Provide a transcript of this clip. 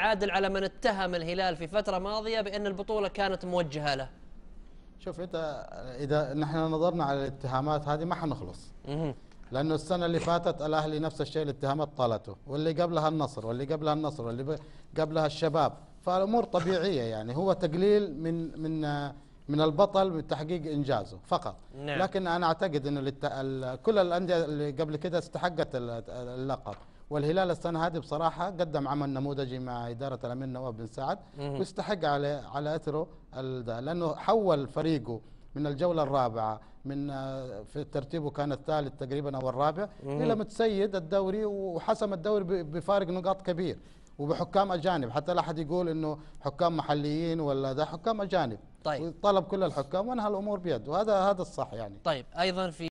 عادل على من اتهم الهلال في فترة ماضية بأن البطولة كانت موجهة له. شوف أنت إذا نحن نظرنا على الاتهامات هذه ما حنخلص. مهم. لأنه السنة اللي فاتت الأهلي نفس الشيء الاتهامات طالته. واللي قبلها النصر واللي قبلها النصر واللي قبلها الشباب. فالأمور طبيعية يعني. هو تقليل من من من البطل من تحقيق إنجازه فقط. نعم. لكن أنا أعتقد انه ال- كل الأندية اللي قبل كده استحقت ال- اللقب. والهلال السنة هذه بصراحة قدم عمل نموذجي مع إدارة الامير نواف بن سعد. ويستحق على على أثره لأنه حول فريقه من الجولة الرابعة من آه، في ترتيبه كان الثالث تقريبا أو الرابع. إلى متسيد الدوري وحسم الدوري بفارق نقاط كبير وبحكام أجانب حتى لا أحد يقول إنه حكام محليين ولا ده حكام أجانب طيب. طلب كل الحكام وانهى الأمور بيد وهذا هذا الصح يعني طيب أيضا في